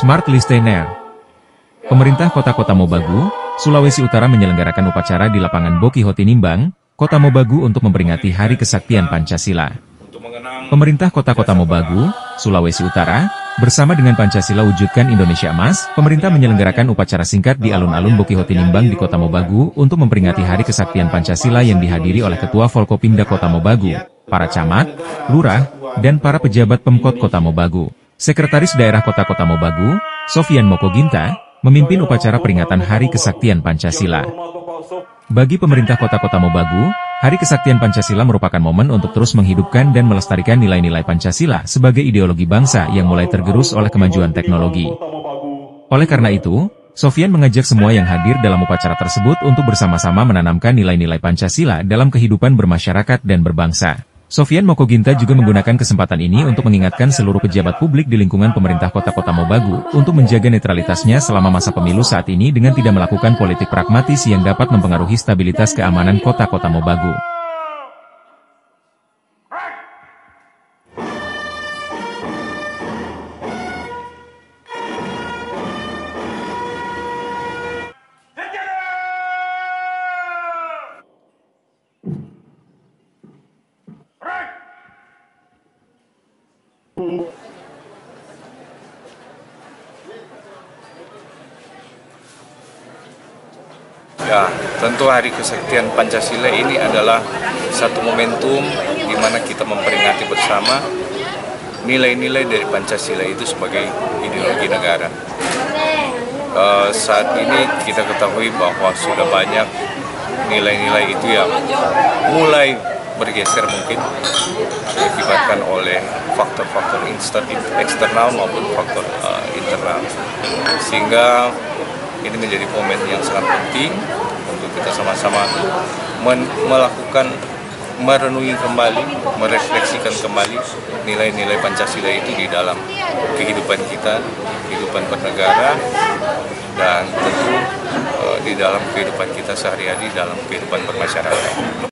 Smart Listener Pemerintah Kota Kota Mobagu, Sulawesi Utara menyelenggarakan upacara di lapangan Boki Hoti Nimbang, Kota Mobagu untuk memperingati Hari Kesaktian Pancasila. Pemerintah Kota Kota Mobagu, Sulawesi Utara, bersama dengan Pancasila Wujudkan Indonesia Emas, pemerintah menyelenggarakan upacara singkat di alun-alun Boki Hoti Nimbang di Kota Mobagu untuk memperingati Hari Kesaktian Pancasila yang dihadiri oleh Ketua Volkopimda Kota Mobagu, para camat, lurah, dan para pejabat Pemkot Kota Mobagu. Sekretaris Daerah Kota Kota Mobagu, Sofian Mokoginta, memimpin upacara peringatan Hari Kesaktian Pancasila. Bagi pemerintah Kota-Kota Mobagu, Hari Kesaktian Pancasila merupakan momen untuk terus menghidupkan dan melestarikan nilai-nilai Pancasila sebagai ideologi bangsa yang mulai tergerus oleh kemajuan teknologi. Oleh karena itu, Sofian mengajak semua yang hadir dalam upacara tersebut untuk bersama-sama menanamkan nilai-nilai Pancasila dalam kehidupan bermasyarakat dan berbangsa. Sofian Mokoginta juga menggunakan kesempatan ini untuk mengingatkan seluruh pejabat publik di lingkungan pemerintah kota-kota Mobagu untuk menjaga netralitasnya selama masa pemilu saat ini dengan tidak melakukan politik pragmatis yang dapat mempengaruhi stabilitas keamanan kota-kota Mobagu. Ya, tentu Hari Kesaktian Pancasila ini adalah satu momentum di mana kita memperingati bersama nilai-nilai dari Pancasila itu sebagai ideologi negara. Uh, saat ini kita ketahui bahwa sudah banyak nilai-nilai itu yang mulai bergeser mungkin diakibatkan oleh faktor-faktor eksternal maupun faktor uh, internal sehingga ini menjadi momen yang sangat penting untuk kita sama-sama melakukan merenungi kembali, merefleksikan kembali nilai-nilai Pancasila itu di dalam kehidupan kita, kehidupan bernegara, dan tentu uh, di dalam kehidupan kita sehari-hari dalam kehidupan bermasyarakat.